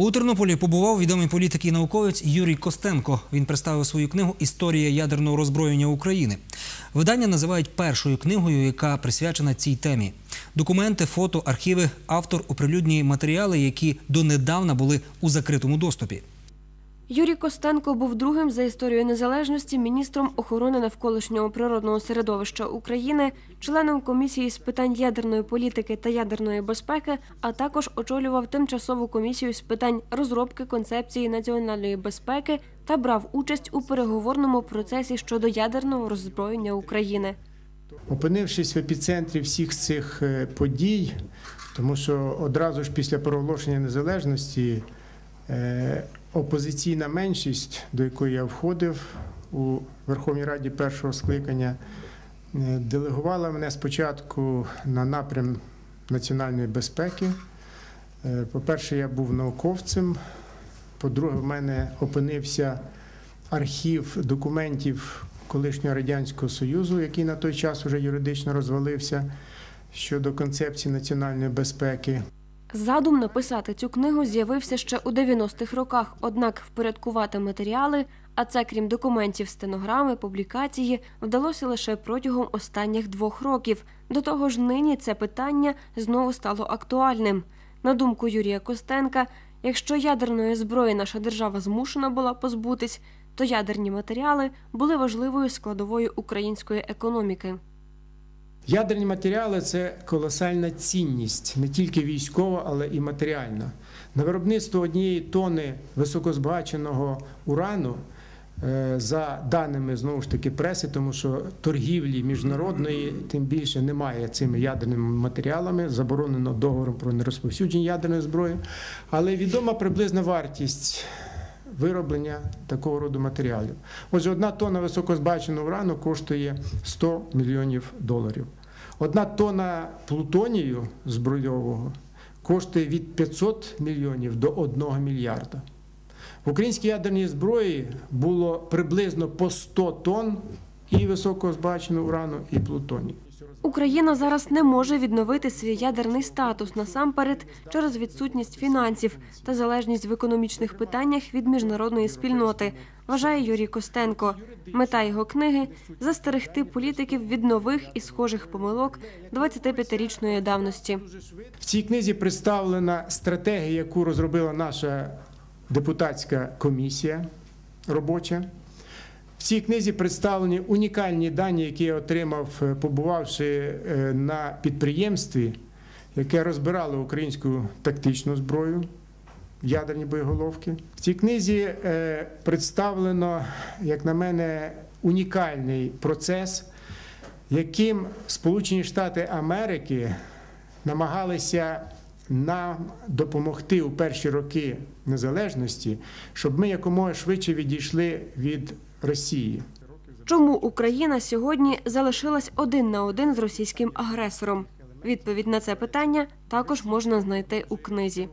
У Тернополі побував відомий політик і науковець Юрій Костенко. Він представив свою книгу Історія ядерного роззброєння України. Видання називають першою книгою, яка присвячена цій темі. Документи, фото, архіви, автор оприлюднює матеріали, які донедавна були у закритому доступі. Юрій Костенко був другим за історією незалежності міністром охорони навколишнього природного середовища України, членом комісії з питань ядерної політики та ядерної безпеки, а також очолював тимчасову комісію з питань розробки концепції національної безпеки та брав участь у переговорному процесі щодо ядерного роззброєння України. Опинившись в епіцентрі всіх цих е, подій, тому що одразу ж після проголошення незалежності е, опозиційна меншість, до якої я входив у Верховній Раді першого скликання, е, делегувала мене спочатку на напрям національної безпеки. Е, По-перше, я був науковцем. По-друге, в мене опинився архів документів колишнього радянського союзу, який на той час уже юридично розвалився щодо концепції національної безпеки. Задум написати цю книгу з'явився ще у 90-х роках, однак впорядкувати матеріали, а це крім документів, стенограми, публікації, вдалося лише протягом останніх двох років. До того ж, нині це питання знову стало актуальним. На думку Юрія Костенка, якщо ядерної зброї наша держава змушена була позбутись, то ядерні матеріали були важливою складовою української економіки. Ядерні матеріали це колосальна цінність, не тільки військова, але і матеріальна. На виробництво однієї тони високозбагаченого урану, е, за даними знову ж таки преси, тому що торгівлі міжнародної тим більше немає цими ядерними матеріалами, заборонено договором про нерозповсюдження ядерної зброї. Але відома приблизна вартість вироблення такого роду матеріалів. Отже, одна тонна високозбагаченого урану коштує 100 мільйонів доларів. Одна тонна плутонію збройового коштує від 500 мільйонів до 1 мільярда. В українській ядерній зброї було приблизно по 100 тонн і високозбагаченого урану, і плутонію. Україна зараз не може відновити свій ядерний статус насамперед через відсутність фінансів та залежність в економічних питаннях від міжнародної спільноти, вважає Юрій Костенко. Мета його книги застерегти політиків від нових і схожих помилок 25-річної давності. В цій книзі представлена стратегія, яку розробила наша депутатська комісія робоча. В цій книзі представлені унікальні дані, які я отримав, е, побувавши е, на підприємстві, яке розбирало українську тактичну зброю, ядерні боєголовки. В цій книзі е, представлено, як на мене, унікальний процес, яким Сполучені Штати Америки намагалися нам допомогти у перші роки незалежності, щоб ми якомога швидше відійшли від Росії. Чому Україна сьогодні залишилась один на один з російським агресором? Відповідь на це питання також можна знайти у книзі.